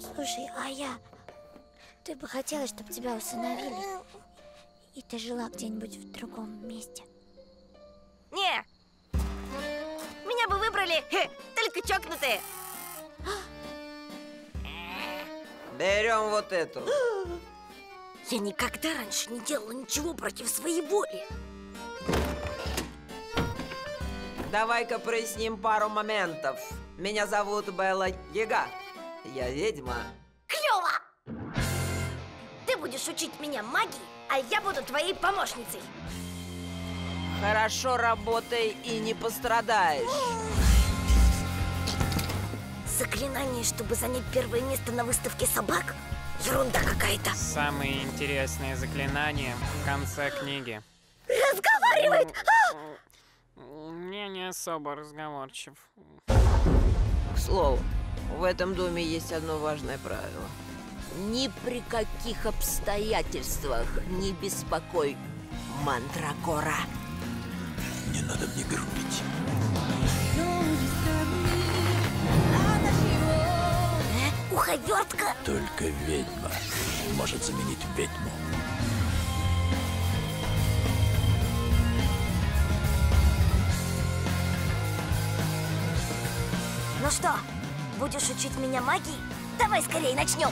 Слушай, а я... Ты бы хотела, чтобы тебя усыновили? И ты жила где-нибудь в другом месте? Не! Меня бы выбрали хе, только чокнутые. Берем вот эту. Я никогда раньше не делала ничего против своей воли. Давай-ка проясним пару моментов. Меня зовут Белла Яга. Я ведьма. Клево! Ты будешь учить меня магии, а я буду твоей помощницей. Хорошо работай и не пострадаешь. Заклинание, чтобы занять первое место на выставке собак? Ерунда какая-то. Самые интересные заклинания в конце книги. Разговаривает! Не, не особо разговорчив. К слову, в этом доме есть одно важное правило. Ни при каких обстоятельствах не беспокой Мандракора. Не надо мне грубить. Уховертка? Только ведьма может заменить ведьму. Ну что, будешь учить меня магии? Давай скорее начнем.